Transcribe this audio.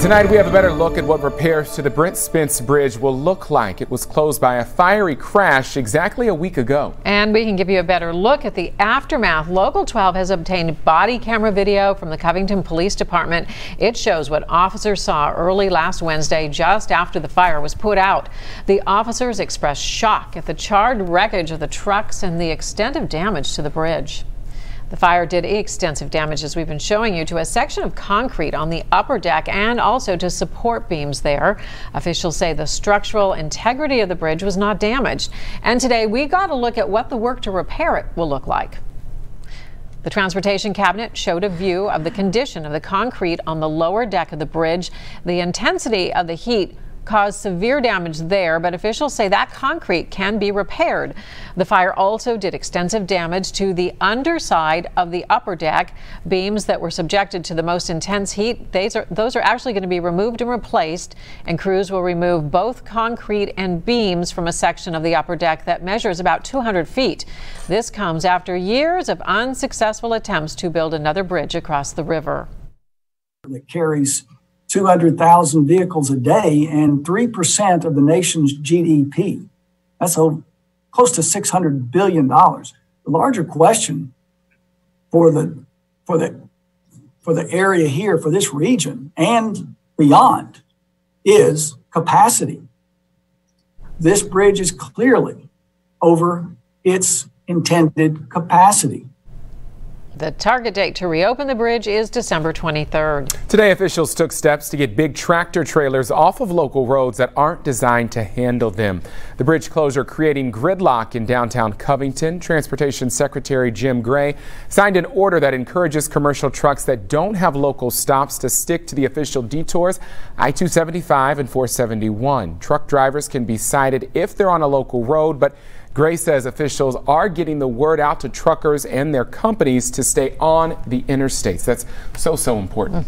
Tonight, we have a better look at what repairs to the Brent Spence Bridge will look like. It was closed by a fiery crash exactly a week ago. And we can give you a better look at the aftermath. Local 12 has obtained body camera video from the Covington Police Department. It shows what officers saw early last Wednesday, just after the fire was put out. The officers expressed shock at the charred wreckage of the trucks and the extent of damage to the bridge. The fire did extensive damage, as we've been showing you, to a section of concrete on the upper deck and also to support beams there. Officials say the structural integrity of the bridge was not damaged. And today we got a look at what the work to repair it will look like. The Transportation Cabinet showed a view of the condition of the concrete on the lower deck of the bridge, the intensity of the heat caused severe damage there, but officials say that concrete can be repaired. The fire also did extensive damage to the underside of the upper deck. Beams that were subjected to the most intense heat, those are, those are actually going to be removed and replaced, and crews will remove both concrete and beams from a section of the upper deck that measures about 200 feet. This comes after years of unsuccessful attempts to build another bridge across the river. That carries 200,000 vehicles a day and 3% of the nation's GDP. That's a, close to $600 billion. The larger question for the, for, the, for the area here, for this region and beyond, is capacity. This bridge is clearly over its intended capacity. The target date to reopen the bridge is December 23rd. Today, officials took steps to get big tractor trailers off of local roads that aren't designed to handle them. The bridge closure creating gridlock in downtown Covington. Transportation Secretary Jim Gray signed an order that encourages commercial trucks that don't have local stops to stick to the official detours I-275 and 471. Truck drivers can be cited if they're on a local road, but Gray says officials are getting the word out to truckers and their companies to stay on the interstates. That's so, so important.